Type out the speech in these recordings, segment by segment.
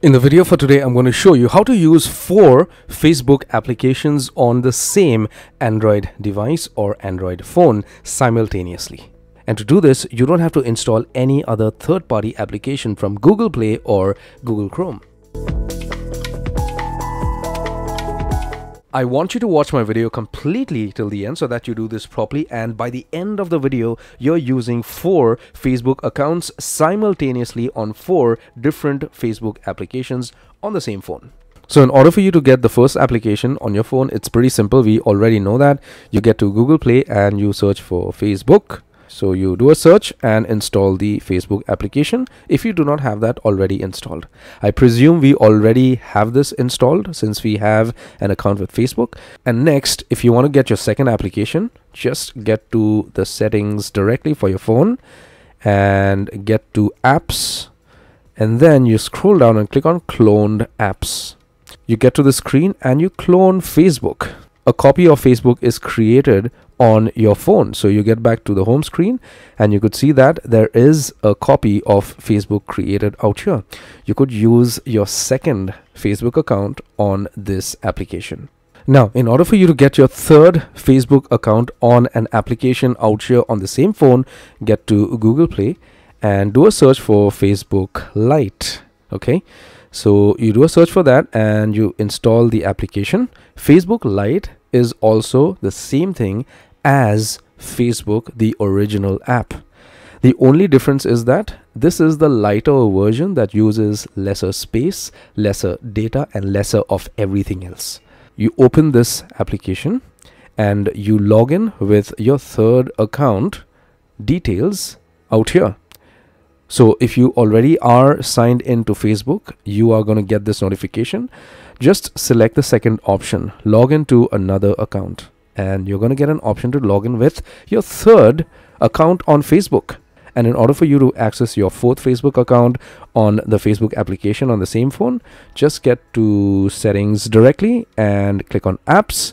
In the video for today, I'm going to show you how to use four Facebook applications on the same Android device or Android phone simultaneously. And to do this, you don't have to install any other third-party application from Google Play or Google Chrome. I want you to watch my video completely till the end so that you do this properly and by the end of the video you're using four Facebook accounts simultaneously on four different Facebook applications on the same phone. So in order for you to get the first application on your phone, it's pretty simple. We already know that. You get to Google Play and you search for Facebook so you do a search and install the Facebook application if you do not have that already installed. I presume we already have this installed since we have an account with Facebook. And next, if you want to get your second application, just get to the settings directly for your phone and get to apps. And then you scroll down and click on cloned apps. You get to the screen and you clone Facebook. A copy of Facebook is created on your phone. So you get back to the home screen and you could see that there is a copy of Facebook created out here. You could use your second Facebook account on this application. Now, in order for you to get your third Facebook account on an application out here on the same phone, get to Google Play and do a search for Facebook Lite. Okay. So you do a search for that and you install the application. Facebook Lite is also the same thing as Facebook, the original app. The only difference is that this is the lighter version that uses lesser space, lesser data, and lesser of everything else. You open this application and you log in with your third account details out here. So if you already are signed into Facebook, you are going to get this notification. Just select the second option, log into another account and you're going to get an option to log in with your third account on Facebook. And in order for you to access your fourth Facebook account on the Facebook application on the same phone, just get to settings directly and click on apps.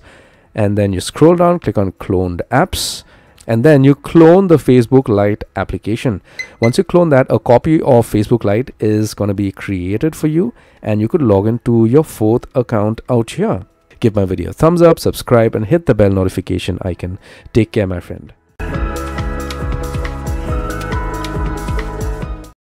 And then you scroll down, click on cloned apps. And then you clone the Facebook Lite application. Once you clone that, a copy of Facebook Lite is going to be created for you. And you could log into your fourth account out here give my video a thumbs up, subscribe, and hit the bell notification icon. Take care, my friend.